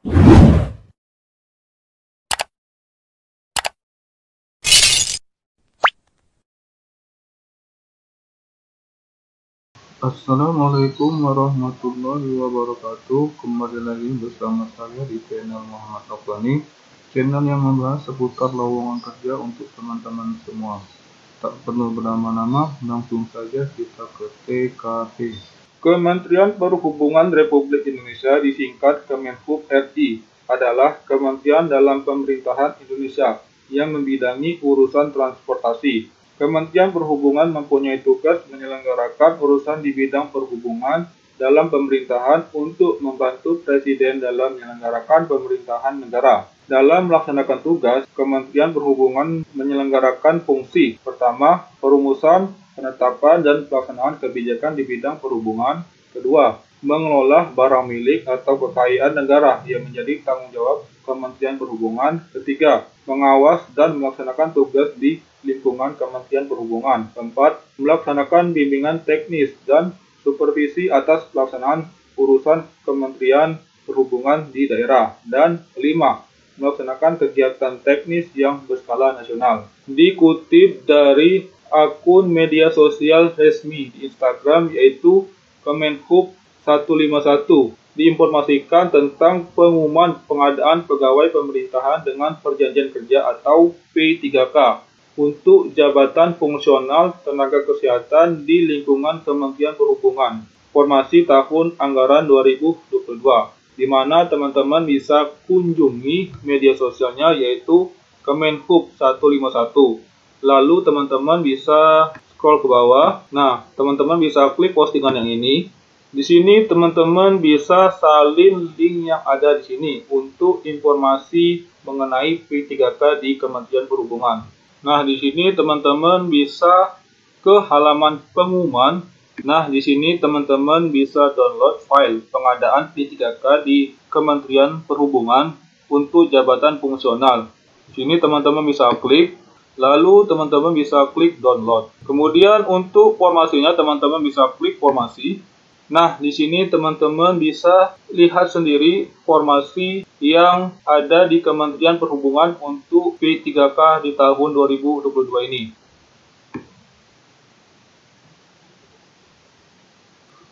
Assalamualaikum warahmatullahi wabarakatuh. Kembali lagi bersama saya di channel Muhammad Afghani Channel yang membahas seputar lowongan kerja untuk teman-teman semua. Tak perlu berlama-lama, langsung saja kita ke TKP Kementerian Perhubungan Republik Indonesia disingkat Kemenhub RI adalah kementerian dalam pemerintahan Indonesia yang membidangi urusan transportasi Kementerian Perhubungan mempunyai tugas menyelenggarakan urusan di bidang perhubungan dalam pemerintahan untuk membantu Presiden dalam menyelenggarakan pemerintahan negara. Dalam melaksanakan tugas, Kementerian Perhubungan menyelenggarakan fungsi pertama, perumusan, penetapan, dan pelaksanaan kebijakan di bidang perhubungan. Kedua, mengelola barang milik atau kekayaan negara yang menjadi tanggung jawab Kementerian Perhubungan. Ketiga, mengawas dan melaksanakan tugas di lingkungan Kementerian Perhubungan. Keempat, melaksanakan bimbingan teknis dan supervisi atas pelaksanaan urusan Kementerian Perhubungan di daerah. Dan kelima, melaksanakan kegiatan teknis yang berskala nasional. Dikutip dari akun media sosial resmi di Instagram yaitu Kemenhub 151 diinformasikan tentang pengumuman pengadaan pegawai pemerintahan dengan perjanjian kerja atau P3K untuk jabatan fungsional tenaga kesehatan di lingkungan Kementerian Perhubungan. Formasi tahun anggaran 2022 di mana teman-teman bisa kunjungi media sosialnya yaitu Kemenhub 151. Lalu teman-teman bisa scroll ke bawah. Nah, teman-teman bisa klik postingan yang ini. Di sini teman-teman bisa salin link yang ada di sini untuk informasi mengenai P3K di Kementerian Perhubungan. Nah, di sini teman-teman bisa ke halaman pengumuman. Nah, di sini teman-teman bisa download file pengadaan P3K di Kementerian Perhubungan untuk jabatan fungsional. Di sini teman-teman bisa klik, lalu teman-teman bisa klik download. Kemudian untuk formasinya teman-teman bisa klik formasi. Nah, di sini teman-teman bisa lihat sendiri formasi yang ada di Kementerian Perhubungan untuk P3K di tahun 2022 ini.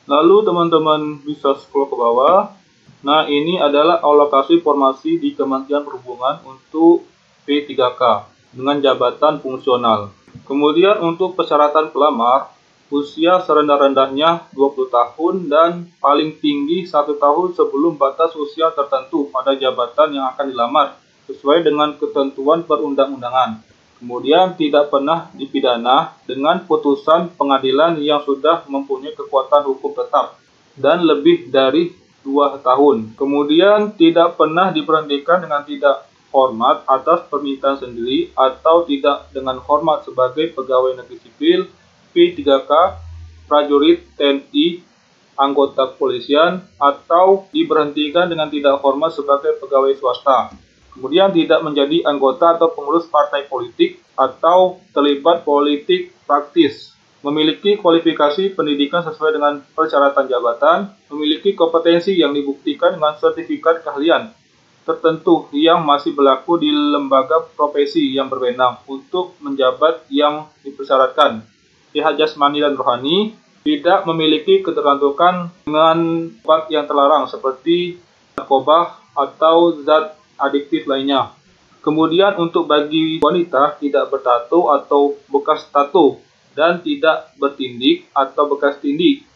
Lalu teman-teman bisa scroll ke bawah. Nah, ini adalah alokasi formasi di Kementerian Perhubungan untuk P3K dengan jabatan fungsional. Kemudian untuk persyaratan pelamar, usia serendah-rendahnya 20 tahun dan paling tinggi satu tahun sebelum batas usia tertentu pada jabatan yang akan dilamar sesuai dengan ketentuan perundang-undangan. Kemudian tidak pernah dipidana dengan putusan pengadilan yang sudah mempunyai kekuatan hukum tetap dan lebih dari dua tahun. Kemudian tidak pernah diberhentikan dengan tidak hormat atas permintaan sendiri atau tidak dengan hormat sebagai pegawai negeri sipil P3K, prajurit TNI, anggota kepolisian, atau diberhentikan dengan tidak hormat sebagai pegawai swasta. Kemudian tidak menjadi anggota atau pengurus partai politik atau terlibat politik praktis. Memiliki kualifikasi pendidikan sesuai dengan persyaratan jabatan, memiliki kompetensi yang dibuktikan dengan sertifikat keahlian tertentu yang masih berlaku di lembaga profesi yang berwenang untuk menjabat yang dipersyaratkan pihak jasmani dan rohani tidak memiliki ketergantungan dengan obat yang terlarang seperti narkoba atau zat adiktif lainnya. Kemudian untuk bagi wanita tidak bertato atau bekas tato dan tidak bertindik atau bekas tindik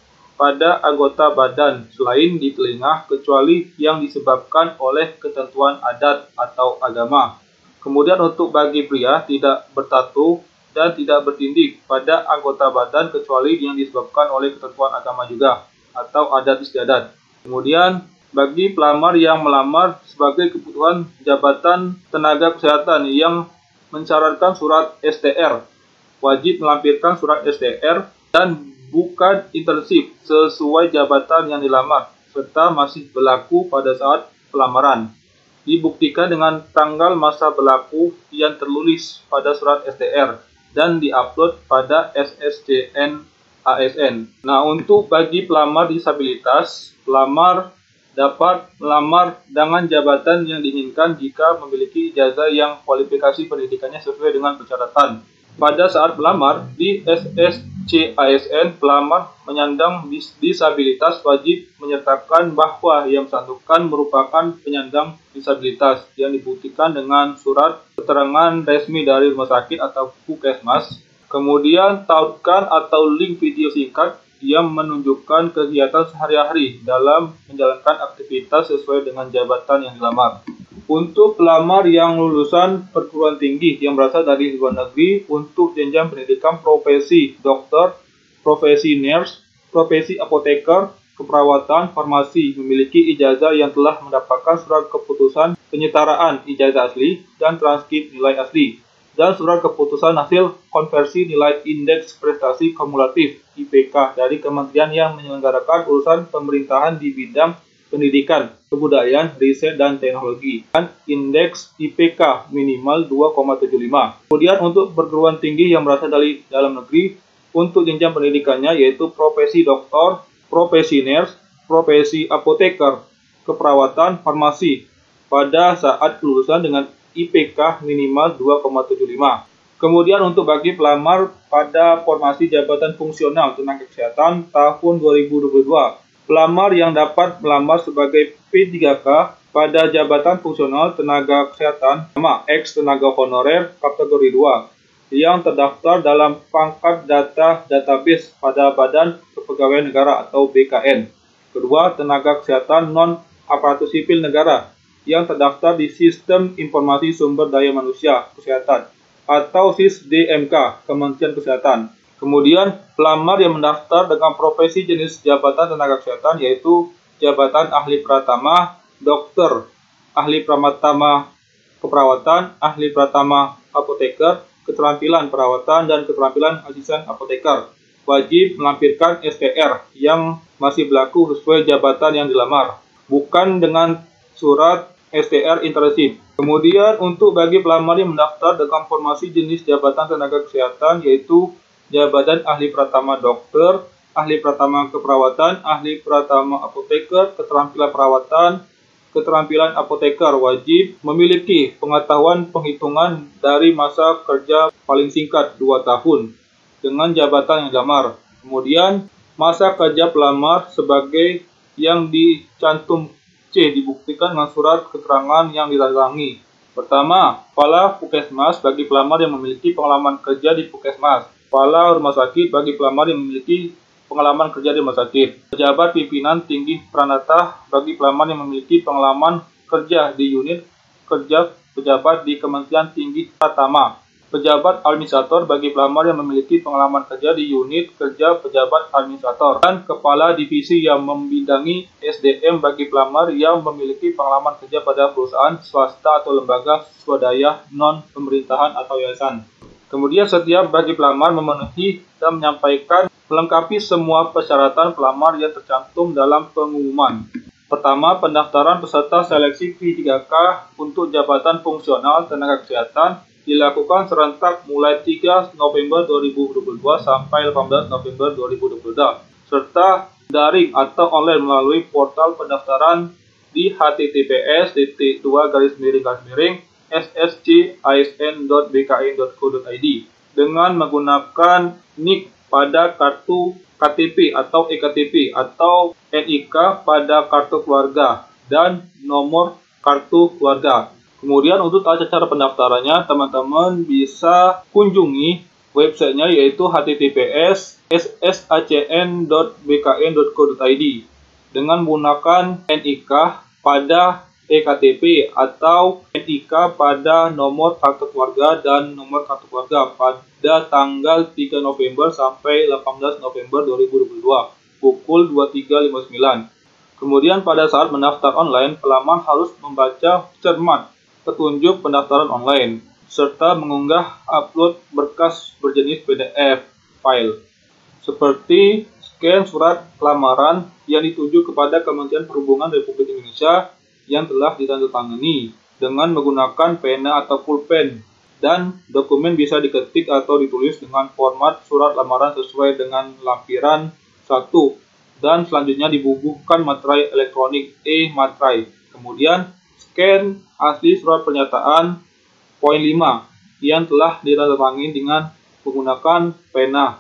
pada anggota badan selain di telinga kecuali yang disebabkan oleh ketentuan adat atau agama. Kemudian untuk bagi pria tidak bertato dan tidak bertindik pada anggota badan kecuali yang disebabkan oleh ketentuan agama juga atau adat istiadat. Kemudian bagi pelamar yang melamar sebagai kebutuhan jabatan tenaga kesehatan yang mensyaratkan surat STR wajib melampirkan surat STR dan bukan internship sesuai jabatan yang dilamar serta masih berlaku pada saat pelamaran dibuktikan dengan tanggal masa berlaku yang tertulis pada surat STR dan diupload pada SSCN ASN. Nah, untuk bagi pelamar disabilitas, pelamar dapat melamar dengan jabatan yang diinginkan jika memiliki ijazah yang kualifikasi pendidikannya sesuai dengan persyaratan. Pada saat melamar di SSCASN, pelamar menyandang disabilitas wajib menyertakan bahwa yang bersangkutan merupakan penyandang disabilitas yang dibuktikan dengan surat keterangan resmi dari rumah sakit atau puskesmas. Kemudian tautkan atau link video singkat yang menunjukkan kegiatan sehari-hari dalam menjalankan aktivitas sesuai dengan jabatan yang dilamar. Untuk pelamar yang lulusan perguruan tinggi yang berasal dari luar negeri untuk jenjang pendidikan profesi dokter, profesi nurse, profesi apoteker, keperawatan, farmasi memiliki ijazah yang telah mendapatkan surat keputusan penyetaraan ijazah asli dan transkrip nilai asli dan surat keputusan hasil konversi nilai indeks prestasi kumulatif IPK dari kementerian yang menyelenggarakan urusan pemerintahan di bidang pendidikan, kebudayaan, riset, dan teknologi, dan indeks IPK minimal 2,75. Kemudian untuk perguruan tinggi yang berasal dari dalam negeri, untuk jenjang pendidikannya yaitu profesi doktor, profesi nurse, profesi apoteker, keperawatan, farmasi, pada saat kelulusan dengan IPK minimal 2,75. Kemudian untuk bagi pelamar pada formasi jabatan fungsional tenaga kesehatan tahun 2022, pelamar yang dapat melamar sebagai P3K pada jabatan fungsional tenaga kesehatan nama X tenaga honorer kategori 2 yang terdaftar dalam pangkat data database pada Badan Kepegawaian Negara atau BKN. Kedua, tenaga kesehatan non aparatur sipil negara yang terdaftar di Sistem Informasi Sumber Daya Manusia Kesehatan atau SIS-DMK Kementerian Kesehatan. Kemudian, pelamar yang mendaftar dengan profesi jenis jabatan tenaga kesehatan yaitu jabatan ahli pratama, dokter, ahli pratama keperawatan, ahli pratama apoteker, keterampilan perawatan, dan keterampilan asisten apoteker. Wajib melampirkan STR yang masih berlaku sesuai jabatan yang dilamar, bukan dengan surat STR internship. Kemudian untuk bagi pelamar yang mendaftar dengan formasi jenis jabatan tenaga kesehatan yaitu jabatan ahli pratama dokter, ahli pratama keperawatan, ahli pratama apoteker, keterampilan perawatan, keterampilan apoteker wajib memiliki pengetahuan penghitungan dari masa kerja paling singkat 2 tahun dengan jabatan yang dilamar. Kemudian masa kerja pelamar sebagai yang dicantum C. Dibuktikan dengan surat keterangan yang ditandatangi. Pertama, kepala Pukesmas bagi pelamar yang memiliki pengalaman kerja di Pukesmas. Kepala Rumah Sakit bagi pelamar yang memiliki pengalaman kerja di rumah sakit. Pejabat pimpinan tinggi Pranata bagi pelamar yang memiliki pengalaman kerja di unit kerja pejabat di Kementerian Tinggi Pratama pejabat administrator bagi pelamar yang memiliki pengalaman kerja di unit kerja pejabat administrator dan kepala divisi yang membidangi SDM bagi pelamar yang memiliki pengalaman kerja pada perusahaan swasta atau lembaga swadaya non pemerintahan atau yayasan. Kemudian setiap bagi pelamar memenuhi dan menyampaikan melengkapi semua persyaratan pelamar yang tercantum dalam pengumuman. Pertama, pendaftaran peserta seleksi P3K untuk jabatan fungsional tenaga kesehatan dilakukan serentak mulai 3 November 2022 sampai 18 November 2022 serta daring atau online melalui portal pendaftaran di https dua garis miring garis miring sscisn.bkn.co.id dengan menggunakan nick pada kartu KTP atau EKTP atau NIK pada kartu keluarga dan nomor kartu keluarga. Kemudian untuk tahu cara pendaftarannya, teman-teman bisa kunjungi websitenya yaitu https ssacn.bkn.co.id dengan menggunakan NIK pada EKTP atau NIK pada nomor kartu keluarga dan nomor kartu keluarga pada tanggal 3 November sampai 18 November 2022 pukul 23.59. Kemudian pada saat mendaftar online, pelamar harus membaca cermat petunjuk pendaftaran online, serta mengunggah upload berkas berjenis PDF file, seperti scan surat lamaran yang dituju kepada Kementerian Perhubungan Republik Indonesia yang telah ditandatangani dengan menggunakan pena atau pulpen dan dokumen bisa diketik atau ditulis dengan format surat lamaran sesuai dengan lampiran 1 dan selanjutnya dibubuhkan materai elektronik e-materai. Kemudian scan asli surat pernyataan poin 5 yang telah ditandatangani dengan menggunakan pena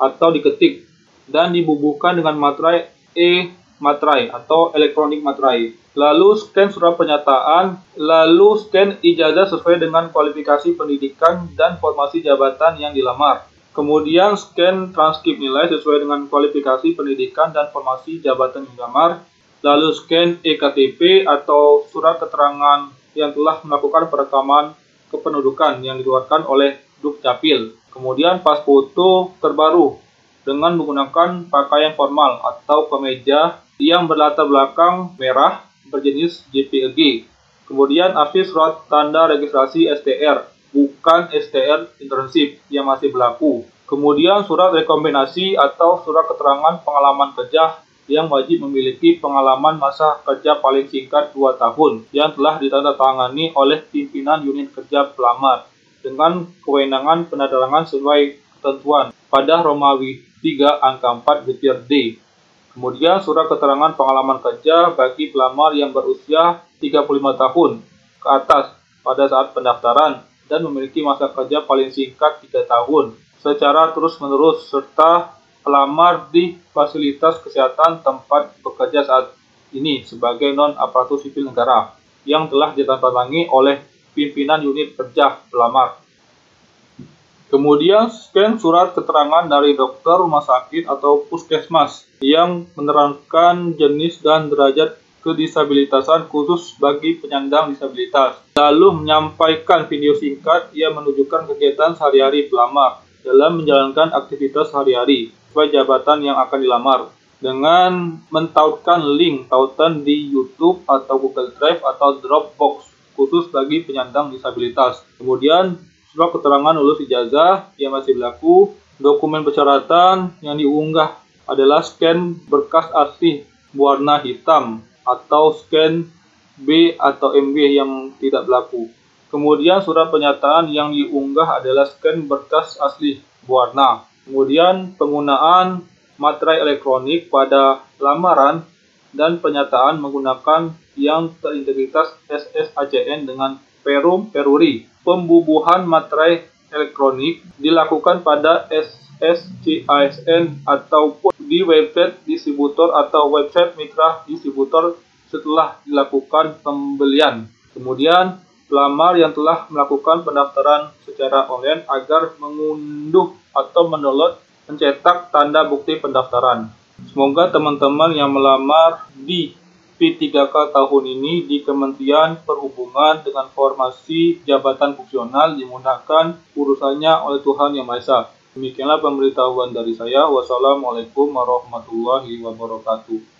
atau diketik dan dibubuhkan dengan materai e-materai atau elektronik materai. Lalu scan surat pernyataan, lalu scan ijazah sesuai dengan kualifikasi pendidikan dan formasi jabatan yang dilamar. Kemudian scan transkrip nilai sesuai dengan kualifikasi pendidikan dan formasi jabatan yang dilamar. Lalu scan EKTP atau surat keterangan yang telah melakukan perekaman kependudukan yang dikeluarkan oleh Dukcapil. Kemudian pas foto terbaru dengan menggunakan pakaian formal atau kemeja yang berlatar belakang merah berjenis JPEG. Kemudian arsip surat tanda registrasi STR, bukan STR internship yang masih berlaku. Kemudian surat rekomendasi atau surat keterangan pengalaman kerja yang wajib memiliki pengalaman masa kerja paling singkat 2 tahun yang telah ditandatangani oleh pimpinan unit kerja pelamar dengan kewenangan penadatanganan sesuai ketentuan pada Romawi 3 angka 4 butir D. Kemudian surat keterangan pengalaman kerja bagi pelamar yang berusia 35 tahun ke atas pada saat pendaftaran dan memiliki masa kerja paling singkat 3 tahun secara terus-menerus serta pelamar di fasilitas kesehatan tempat bekerja saat ini sebagai non-aparatur sipil negara yang telah ditandatangani oleh pimpinan unit kerja pelamar. Kemudian scan surat keterangan dari dokter rumah sakit atau puskesmas yang menerangkan jenis dan derajat kedisabilitasan khusus bagi penyandang disabilitas. Lalu menyampaikan video singkat yang menunjukkan kegiatan sehari-hari pelamar dalam menjalankan aktivitas sehari-hari sesuai jabatan yang akan dilamar dengan mentautkan link tautan di YouTube atau Google Drive atau Dropbox khusus bagi penyandang disabilitas. Kemudian surat keterangan lulus ijazah yang masih berlaku, dokumen persyaratan yang diunggah adalah scan berkas asli warna hitam atau scan B atau MB yang tidak berlaku. Kemudian surat pernyataan yang diunggah adalah scan berkas asli warna. Kemudian penggunaan materai elektronik pada lamaran dan penyataan menggunakan yang terintegritas SSACN dengan Perum Peruri. Pembubuhan materai elektronik dilakukan pada SSCASN ataupun di website distributor atau website mitra distributor setelah dilakukan pembelian. Kemudian pelamar yang telah melakukan pendaftaran secara online agar mengunduh atau mendownload mencetak tanda bukti pendaftaran. Semoga teman-teman yang melamar di P3K tahun ini di Kementerian Perhubungan dengan formasi jabatan fungsional dimudahkan urusannya oleh Tuhan Yang Maha Esa. Demikianlah pemberitahuan dari saya. Wassalamualaikum warahmatullahi wabarakatuh.